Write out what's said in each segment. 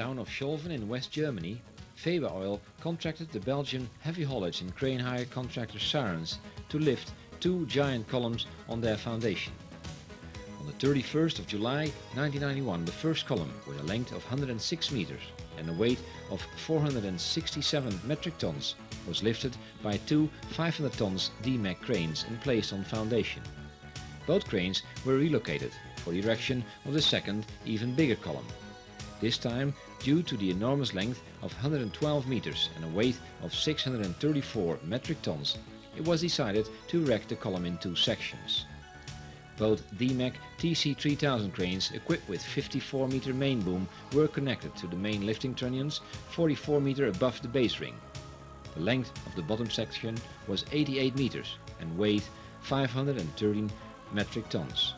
town of Scholven in West Germany, Veba Oil contracted the Belgian heavy haulage and crane hire contractor Sarens to lift two giant columns on their foundation. On the 31st of July 1991 the first column with a length of 106 meters and a weight of 467 metric tons was lifted by two 500 tons Demag cranes and placed on foundation. Both cranes were relocated for the erection of the second, even bigger column. This time, due to the enormous length of 112 meters and a weight of 634 metric tons, it was decided to erect the column in two sections. Both Demag TC3000 cranes equipped with 54 meter main boom were connected to the main lifting trunnions 44 meter above the base ring. The length of the bottom section was 88 meters and weighed 513 metric tons.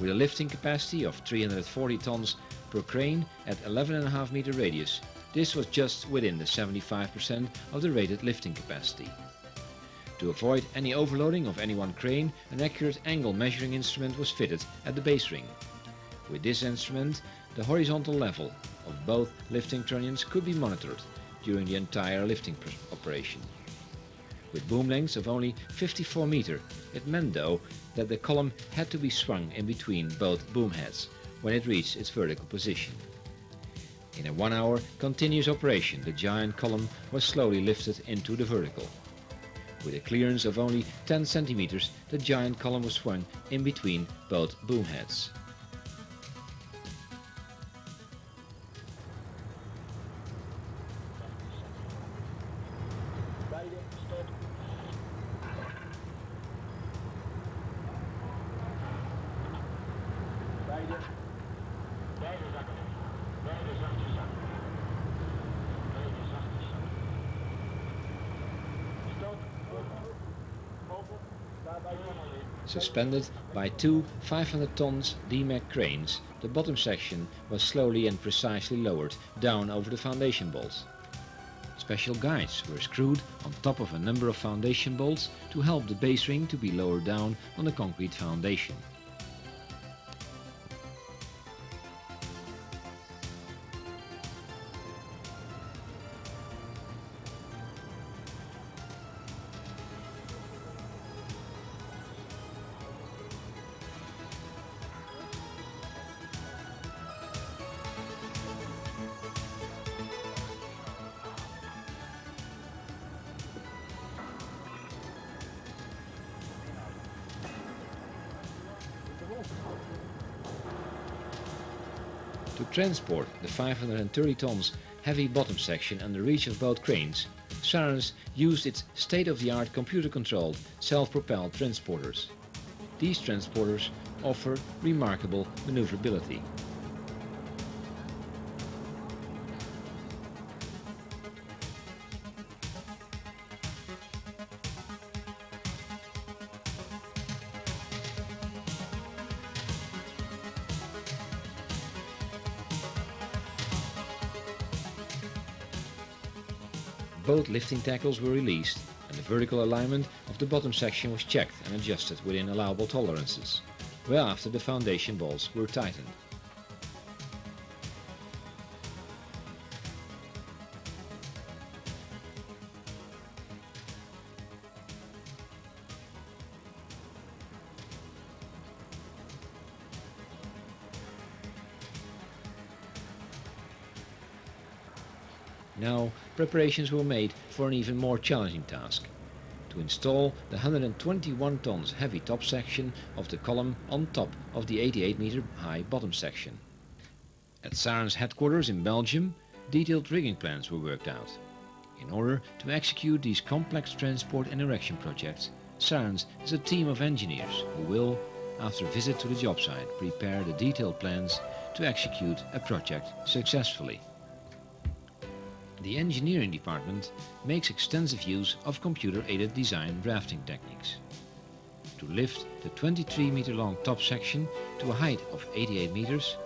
With a lifting capacity of 340 tons per crane at 11.5 meter radius, this was just within the 75% of the rated lifting capacity. To avoid any overloading of any one crane, an accurate angle measuring instrument was fitted at the base ring. With this instrument, the horizontal level of both lifting trunnions could be monitored during the entire lifting operation. With boom lengths of only 54 meter, it meant though that the column had to be swung in between both boom heads when it reached its vertical position. In a one hour continuous operation, the giant column was slowly lifted into the vertical. With a clearance of only 10 centimeters, the giant column was swung in between both boom heads. Suspended by two 500 tons Demag cranes, the bottom section was slowly and precisely lowered down over the foundation bolts. Special guides were screwed on top of a number of foundation bolts to help the base ring to be lowered down on the concrete foundation. To transport the 530 tons heavy bottom section under reach of both cranes, Sarens used its state-of-the-art computer-controlled self-propelled transporters. These transporters offer remarkable maneuverability. Both lifting tackles were released and the vertical alignment of the bottom section was checked and adjusted within allowable tolerances, whereafter the foundation bolts were tightened. Now preparations were made for an even more challenging task. To install the 121 tons heavy top section of the column on top of the 88 meter high bottom section. At Sarens headquarters in Belgium, detailed rigging plans were worked out. In order to execute these complex transport and erection projects, Sarens is a team of engineers who will, after a visit to the job site, prepare the detailed plans to execute a project successfully. The engineering department makes extensive use of computer-aided design drafting techniques. To lift the 23 meter long top section to a height of 88 meters,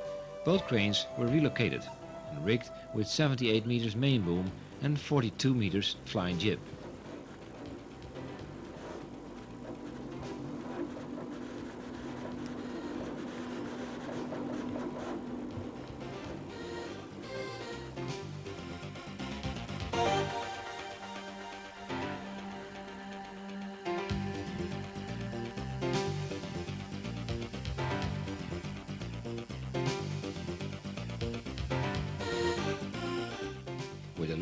both cranes were relocated and rigged with 78 meters main boom and 42 meters flying jib.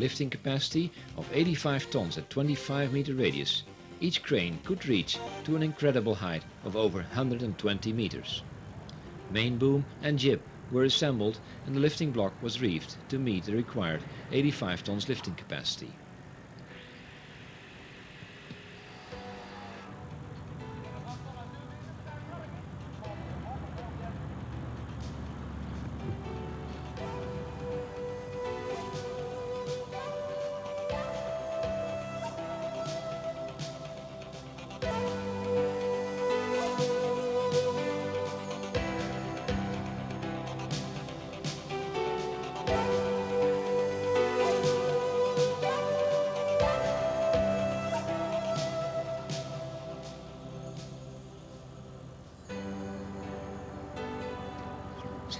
Lifting capacity of 85 tons at 25 meter radius, each crane could reach to an incredible height of over 120 meters. Main boom and jib were assembled and the lifting block was reeved to meet the required 85 tons lifting capacity.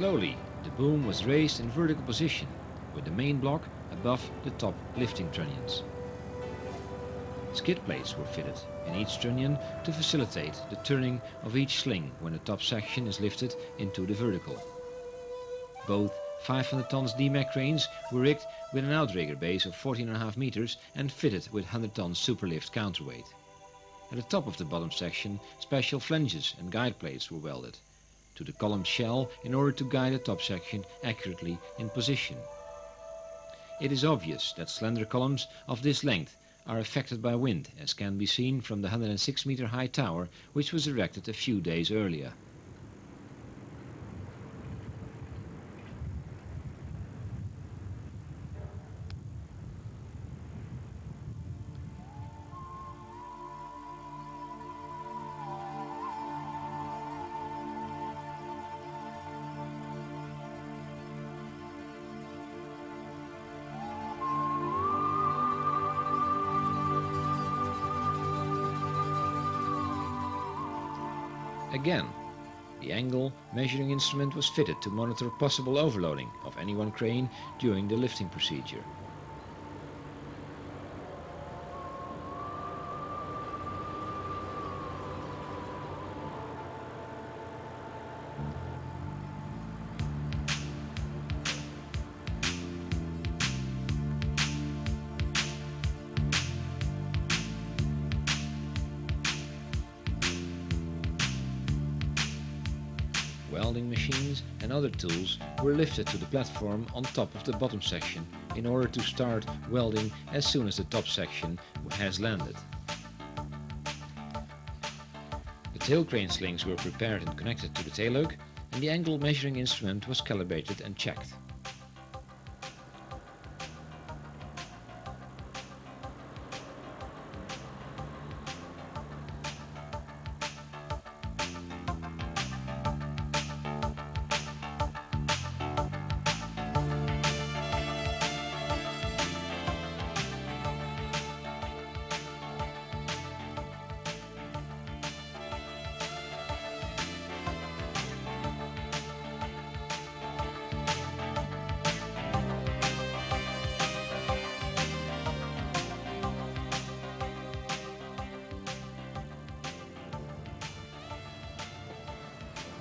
Slowly, the boom was raised in vertical position, with the main block above the top lifting trunnions. Skid plates were fitted in each trunnion to facilitate the turning of each sling when the top section is lifted into the vertical. Both 500 tons Demag cranes were rigged with an outrigger base of 14.5 meters and fitted with 100 tons superlift counterweight. At the top of the bottom section, special flanges and guide plates were welded to the column shell in order to guide the top section accurately in position. It is obvious that slender columns of this length are affected by wind as can be seen from the 106 meter high tower which was erected a few days earlier. Again, the angle measuring instrument was fitted to monitor possible overloading of any one crane during the lifting procedure. Welding machines and other tools were lifted to the platform on top of the bottom section in order to start welding as soon as the top section has landed. The tail crane slings were prepared and connected to the tail hook and the angle measuring instrument was calibrated and checked.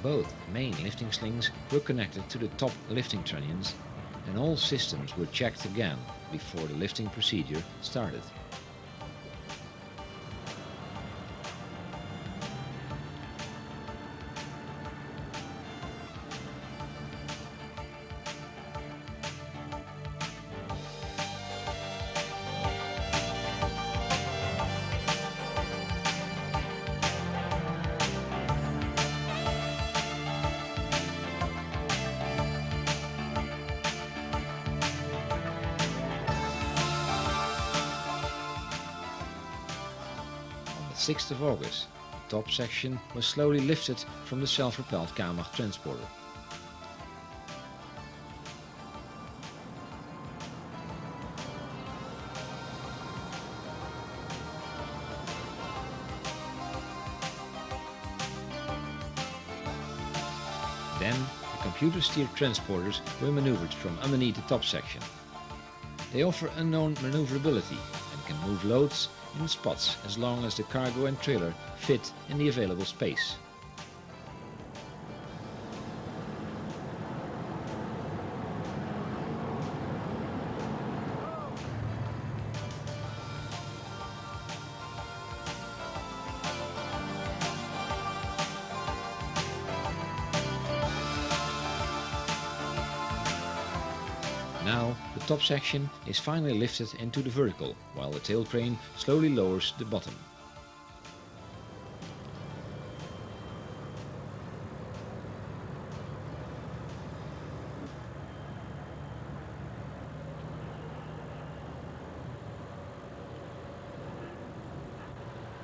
Both main lifting slings were connected to the top lifting trunnions and all systems were checked again before the lifting procedure started. 6th of August, the top section was slowly lifted from the self-propelled Kamag transporter. Then, the computer-steered transporters were maneuvered from underneath the top section. They offer unknown maneuverability and can move loads spots as long as the cargo and trailer fit in the available space. Now the top section is finally lifted into the vertical, while the tail crane slowly lowers the bottom.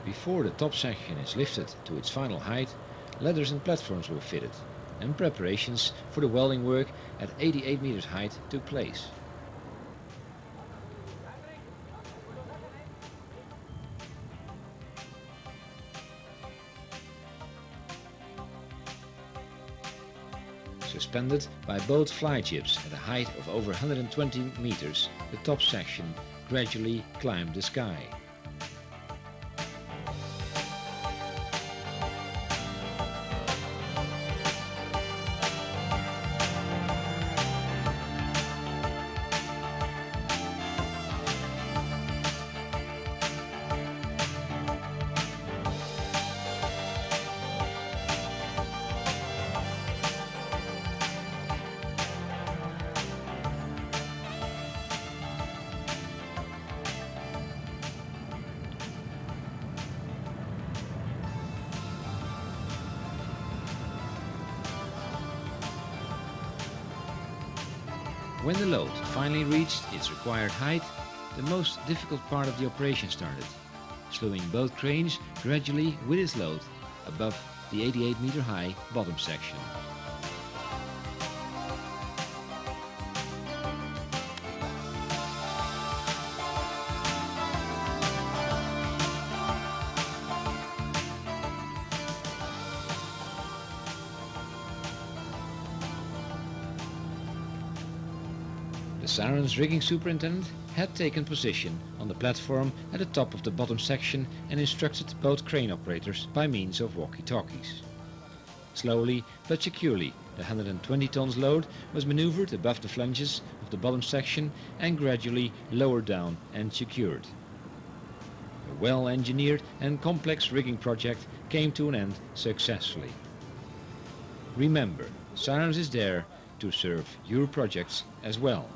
Before the top section is lifted to its final height, ladders and platforms were fitted, and preparations for the welding work at 88 meters height took place. Suspended by both fly jibs at a height of over 120 meters, the top section gradually climbed the sky. When the load finally reached its required height, the most difficult part of the operation started, slowing both cranes gradually with its load above the 88 meter high bottom section. Sarens rigging superintendent had taken position on the platform at the top of the bottom section and instructed both crane operators by means of walkie-talkies. Slowly but securely, the 120 tons load was maneuvered above the flanges of the bottom section and gradually lowered down and secured. A well-engineered and complex rigging project came to an end successfully. Remember, Sarens is there to serve your projects as well.